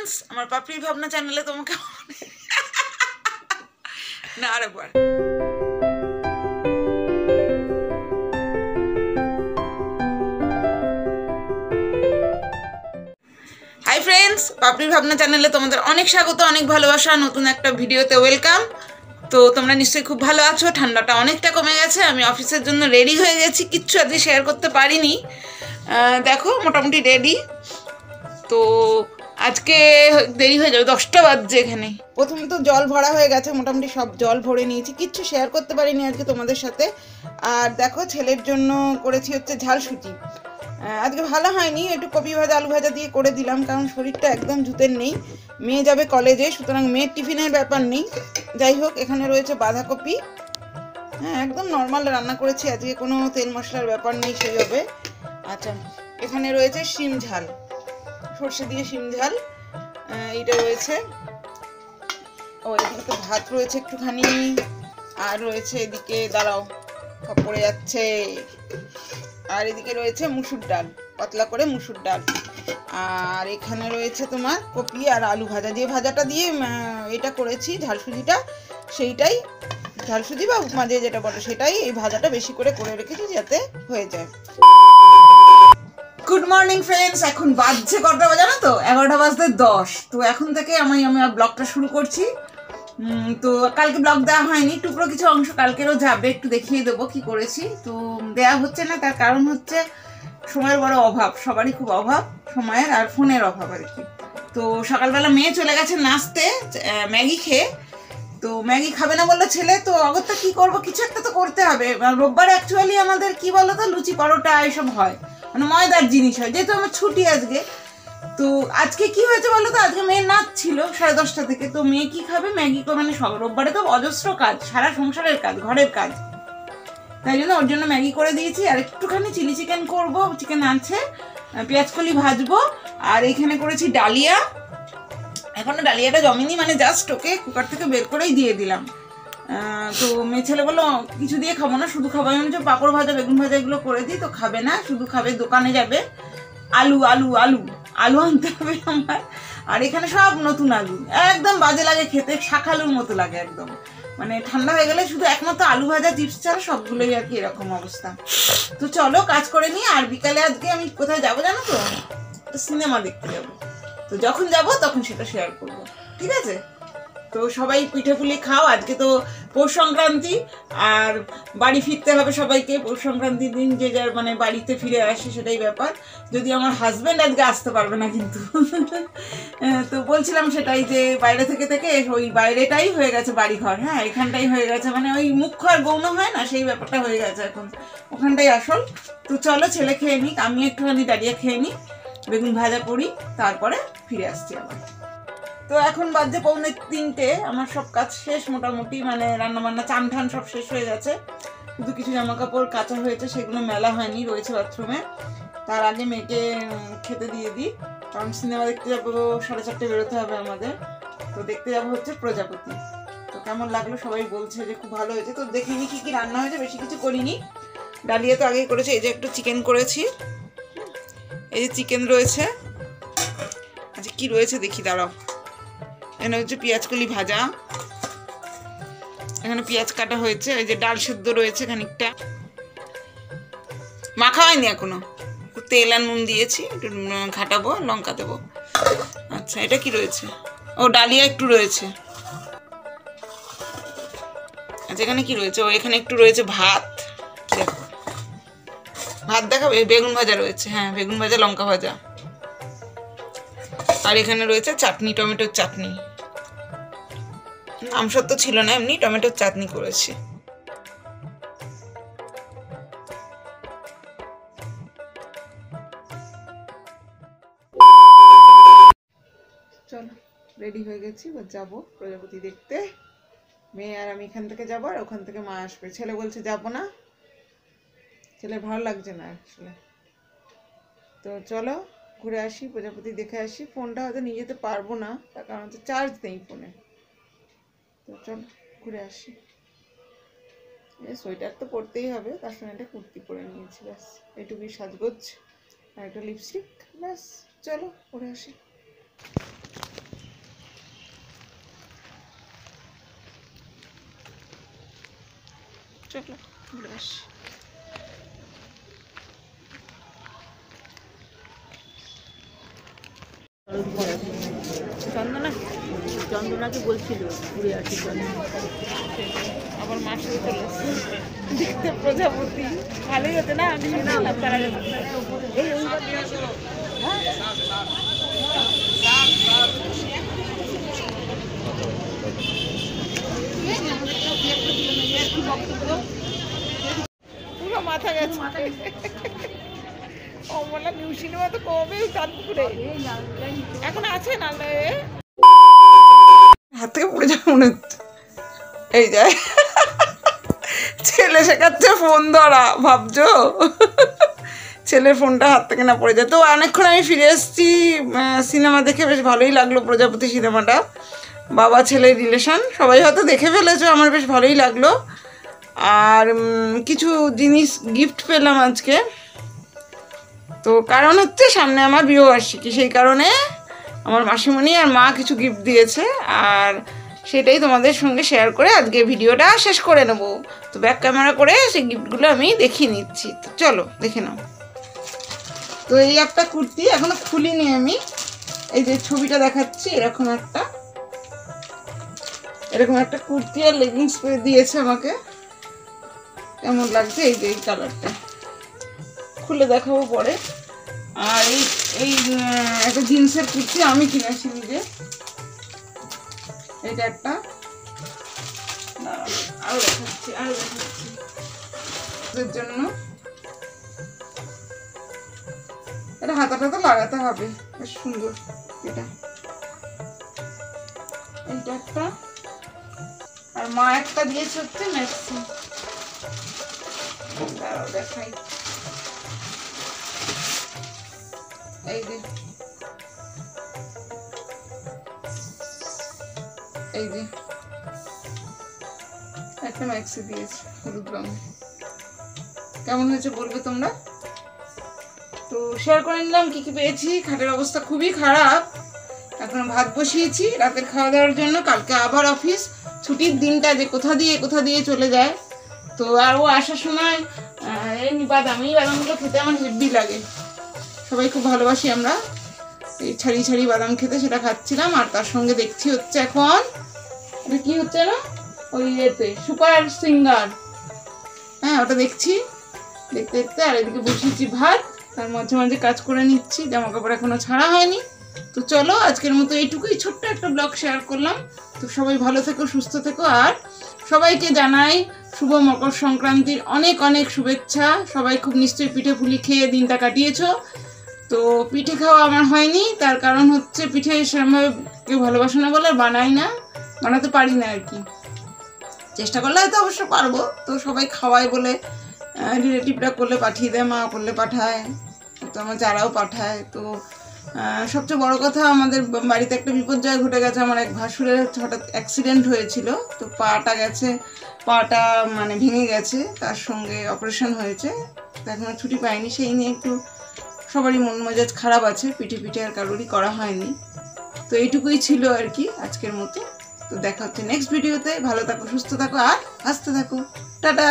Friends আমার পাপড়ির ভাবনা চ্যানেলে তোমাকে না আরেকবার হাই ফ্রেন্ডস পাপড়ির ভাবনা চ্যানেলে তোমাদের অনেক স্বাগত, অনেক ভালোবাসা, নতুন একটা ভিডিওতে ওয়েলকাম তো তোমরা নিশ্চয়ই খুব ভালো আছো, ঠান্ডাটা অনেকটা কমে গেছে, আমি অফিসের জন্য রেডি হয়ে গেছি, কিচ্ছু আজকে শেয়ার করতে পারিনি। দেখো, মোটামুটি রেডি তো আজকে দেরি হয়ে যাবে, দশটা বাজছে এখানে। প্রথমে তো জল ভরা হয়ে গেছে, মোটামুটি সব জল ভরে নিয়েছি। কিচ্ছু শেয়ার করতে পারিনি আজকে তোমাদের সাথে। আর দেখো, ছেলের জন্য করেছি হচ্ছে ঝাল সুজি আজকে ভালো হয়নি, একটু কপি ভাজা, আলু ভাজা দিয়ে করে দিলাম, কারণ শরীরটা একদম জুতের নেই। মেয়ে যাবে কলেজে সুতরাং মেয়ের টিফিনের ব্যাপার নেই। যাই হোক, এখানে রয়েছে বাঁধাকপি। হ্যাঁ একদম নর্মাল রান্না করেছি, আজকে কোনো তেল মশলার ব্যাপার নেই সেইভাবে আচ্ছা এখানে রয়েছে শিম ঝাল। সর্ষে দিয়ে শিম ঝাল এইটা রয়েছে। ও এখানে তো ভাত রয়েছে একটুখানি, আর রয়েছে এদিকে, দাঁড়াও পড়ে যাচ্ছে। আর এদিকে রয়েছে মুসুর ডাল, পাতলা করে মুসুর ডাল। আর এখানে রয়েছে তোমার কপি আর আলু ভাজা। যে ভাজাটা দিয়ে এটা করেছি, ঝালসুজিটা, সেইটাই। ঝালসুজি বা উপমা দিয়ে যেটা বলে, সেটাই এই ভাজাটা বেশি করে করে রেখেছি যাতে হয়ে যায়। গুড মর্নিং ফ্রেন্ডস এখন বাজছে কটা বাজে না তো? এগারোটা বাজতে দশ। তো এখন থেকে আমি আমি ব্লগটা শুরু করছি। তো কালকে ব্লগ দেওয়া হয়নি। টুকরো কিছু অংশ কালকেরও যাবে। একটু দেখিয়ে দেবো কি করেছি। তো দেয়া হচ্ছে না। তার কারণ হচ্ছে সময়ের বড় অভাব। সবারই খুব অভাব সময়ের আর ফোনের অভাব আর কি। তো সকালবেলা মেয়ে চলে গেছে নাচতে ম্যাগি খেয়ে। তো ম্যাগি খাবে না বলল ছেলে। তো অগত্যা কি করব? কিছু একটা তো করতে হবে। রোববার অ্যাকচুয়ালি আমাদের কি বলো লুচি, পরোটা এসব হয়। মানে ময়দার জিনিস হয়। যেহেতু আমার ছুটি আজকে, তো আজকে কি হয়েছে বলো তো? আজকে মেয়ের নাচ ছিল সাড়ে দশটা থেকে। তো মেয়ে কি খাবে? ম্যাগি মানে সব রোববারে তো অজস্র কাজ, সারা সংসারের কাজ, ঘরের কাজ। তাই জন্য ওর জন্য ম্যাগি করে দিয়েছি। আর একটুখানি চিলি চিকেন করব। চিকেন আছে পেঁয়াজকলি ভাজবো। আর এখানে করেছি ডালিয়া। এখনও ডালিয়াটা জমেনি মানে জাস্ট ওকে কুকার থেকে বের করেই দিয়ে দিলাম। তো মেয়ে ছেলে বলল, কিছু দিয়ে খাব না, শুধু খাব। আমি বলছি পাঁপড় ভাজা, বেগুন ভাজা এগুলো করে দিই, তো খাবে না, শুধু খাবে, দোকানে যাবে। আলু আলু আলু আলু আনতে হবে আমার। আর এখানে সব নতুন আলু, একদম বাজে লাগে খেতে শাকালুর মতো লাগে একদম। মানে ঠান্ডা হয়ে গেলে শুধু একমাত্র আলু ভাজা, চিপস ছাড়া সবগুলোই আর কি এরকম অবস্থা। তো চলো, কাজ করে নিই, আর বিকালে আজকে আমি কোথায় যাব জানো তো? সিনেমা দেখতে যাব। তো যখন যাব, তখন সেটা শেয়ার করব। ঠিক আছে? তো সবাই পিঠে পুলি খাও, আজকে তো পৌষ সংক্রান্তি আর বাড়ি ফিরতে হবে সবাইকে। পৌষ সংক্রান্তির দিন যে যার মানে বাড়িতে ফিরে আসে সেটাই ব্যাপার। যদি আমার হাজব্যান্ড আজকে আসতে পারবে না কিন্তু। তো বলছিলাম সেটাই যে বাইরে থেকে থেকে ওই বাইরেটাই হয়ে গেছে বাড়ি ঘর হ্যাঁ এখানটাই হয়ে গেছে। মানে ওই মুখ্য আর গৌণ হয় না, সেই ব্যাপারটা হয়ে গেছে এখন। ওখানটাই আসল। তো চলো ছেলে খেয়ে নিক আমি একটুখানি দাঁড়িয়ে খেয়ে নিই, বেগুন ভাজা করি, তারপরে ফিরে আসছি আবার। তো এখন বাজে পৌনে তিনটে, আমার সব কাজ শেষ মোটামুটি মানে রান্না বান্না চান ঠান সব শেষ হয়ে গেছে। শুধু কিছু জামা কাপড় কাঁচা হয়েছে, সেগুলো মেলা হয়নি, রয়েছে বাথরুমে। তার আগে মেয়েকে খেতে দিয়ে দিই। কারণ সিনেমা দেখতে যাব, সাড়ে চারটে বেরোতে হবে আমাদের। তো দেখতে যাব হচ্ছে প্রজাপতি। তো কেমন লাগল? সবাই বলছে যে খুব ভালো হয়েছে। তো দেখিনি কি কি রান্না হয়েছে, বেশি কিছু করিনি। ডালিয়া তো আগেই করেছি, এই যে একটু চিকেন করেছি। এই যে চিকেন রয়েছে। আচ্ছা কি রয়েছে দেখি, দাঁড়াও। এখানে হচ্ছে পেঁয়াজকলি ভাজা। এখানে পেঁয়াজ কাটা হয়েছে, এই যে ডাল সেদ্ধ রয়েছে খানিকটা। মাখা হয়নি এখনও। তেল আর নুন দিয়েছি, একটু ঘাটাবো, লঙ্কা দেবো। আচ্ছা এটা কি রয়েছে? ও, ডালিয়া একটু রয়েছে। আচ্ছা এখানে কি রয়েছে? ও, এখানে একটু রয়েছে ভাত। ভাত দেখাবে? বেগুন ভাজা রয়েছে হ্যাঁ বেগুন ভাজা, লঙ্কা ভাজা। আর এখানে রয়েছে চাটনি, টমেটোর চাটনি। নাম সত্য ছিল না, এমনি টমেটোর চাটনি করেছি। চলো রেডি হয়ে গেছি যাব প্রজাপতি দেখতে। মেয়ে আর আমি এখান থেকে যাব, আর ওখান থেকে মা আসবে। ছেলে বলছে যাব না। ছেলে ভালো লাগছে না আসলে তো চলো, ঘুরে আসি, প্রজাপতি দেখে আসি। ফোনটা হয়তো নিয়ে যেতে পারব না, তার কারণ হচ্ছে চার্জ নেই ফোনে তো চল ঘুরে আসি। সোয়েটার তো পরতেই হবে, তার সঙ্গে একটা কুর্তি পরে নিয়েছি, ব্যাস। এটুকুই সাজগোজ আর একটা লিপস্টিক ব্যাস, চলো পরে আসি। চলো ঘুরে আসি। চন্দনা? চন্দনাকে বলছিল, ঘুরে আসি আবার মাসে চলে দেখতে প্রজাপতি, ভালোই হতো না? আমি পুরো মাথা গেছে। অমলা নিউ সিনেমা তো কবে চাঁদপুরে? এখন আছে না হাত পড়ে যাবে মনে এই যায় ছেলে শেখাচ্ছে ফোন ধরা, ভাবছ? ছেলের ফোনটা হাত থেকে না পড়ে যায়। তো অনেকক্ষণ আমি ফিরে এসেছি সিনেমা দেখে বেশ ভালোই লাগল প্রজাপতি সিনেমাটা বাবা ছেলের রিলেশন সবাই হয়তো দেখে ফেলেছো, আমার বেশ ভালোই লাগল। আর কিছু জিনিস গিফট পেলাম আজকে। তো কারণ হচ্ছে সামনে আমার বিবাহবার্ষিকী, সেই কারণে আমার মাসিমণি আর মা কিছু গিফট দিয়েছে, আর সেটাই তোমাদের সঙ্গে শেয়ার করে আজকে ভিডিওটা শেষ করে নেব। তো ব্যাক ক্যামেরা করে সেই গিফটগুলো আমি দেখিয়ে নিচ্ছি। তো চলো, দেখে নাও। তো এই একটা কুর্তি এখনও খুলিনি আমি। এই যে ছবিটা দেখাচ্ছি, এরকম একটা। এরকম একটা কুর্তি আর লেগিংস দিয়েছে আমাকে। কেমন লাগছে? এই যে এই কালারটা খুলে দেখাবো পরে। আর এই এই একটা জিন্সের কুর্তি আমি কিনেছি নিজে। এটা একটা। ওদের জন্য। এটা লাগাতে হবে। বেশ সুন্দর এটা। একটা। আর মা একটা দিয়েছে হচ্ছে দাঁড়াও, দেখাই। এই যে। একটা ম্যাক্সি দিয়েছে, হলুদ রঙের। কেমন হয়েছে বলবে তোমরা? তো শেয়ার করে নিলাম, কি কি পেয়েছি? খাটের অবস্থা খুবই খারাপ। এখন ভাত বসিয়েছি, রাতের খাওয়া দাওয়ার জন্য কালকে আবার অফিস ছুটির দিনটা যে কোথা দিয়ে কোথা দিয়ে চলে যায়। তো আর ও আসার সময় এই বাদাম এই বাদামগুলো খেতে আমার হেভি লাগে। সবাই খুব ভালোবাসি আমরা। এই ছাড়ি ছাড়ি বাদাম খেতে সেটা খাচ্ছিলাম, আর তার সঙ্গে দেখছি হচ্ছে এখন, এটা কি হচ্ছে না ওই ইয়েতে, সুপার সিঙ্গার। হ্যাঁ ওটা দেখছি। দেখতে দেখতে, আর এদিকে বসিয়েছি ভাত, তার মাঝে মাঝে কাজ করে নিচ্ছি জামা কাপড় এখনও ছাড়া হয়নি। তো চলো, আজকের মতো এইটুকুই, ছোট্ট একটা ব্লগ শেয়ার করলাম। তো সবাই ভালো থেকো, সুস্থ থেকো, আর সবাইকে জানাই শুভ মকর সংক্রান্তির অনেক অনেক শুভেচ্ছা। সবাই খুব নিশ্চয়ই পিঠে পুলি খেয়ে দিনটা কাটিয়েছো। তো পিঠে খাওয়া আমার হয়নি, তার কারণ হচ্ছে পিঠে সেরকমভাবে কেউ ভালোবাসে না বলে বানাই না, বানাতে পারি না আর কি। চেষ্টা করলে হয়তো অবশ্য পারব, তো সবাই খাওয়ায় বলে রিলেটিভরা করলে পাঠিয়ে দেয়, মা করলে পাঠায়, তো আমার যারাও পাঠায়, তো সবচেয়ে বড় কথা আমাদের বাড়িতে একটা বিপর্যয় ঘটে গেছে, আমার এক ভাসুরের হঠাৎ অ্যাক্সিডেন্ট হয়েছিল, তো পাটা গেছে, পাটা মানে ভেঙে গেছে, তার সঙ্গে অপারেশন হয়েছে, তো এখনও ছুটি পাইনি, সেই নিয়ে একটু সবারই মন মেজাজ খারাপ আছে, পিঠে পিঠে আর কারোরই করা হয়নি। তো এইটুকুই ছিল আর কি আজকের মতো। তো দেখা হচ্ছে নেক্সট ভিডিওতে ভালো থাকো, সুস্থ থাকো আর হাসতে থাকো। টাটা!